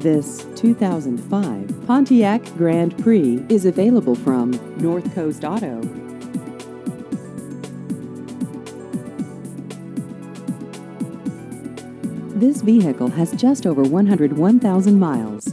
This 2005 Pontiac Grand Prix is available from North Coast Auto. This vehicle has just over 101,000 miles.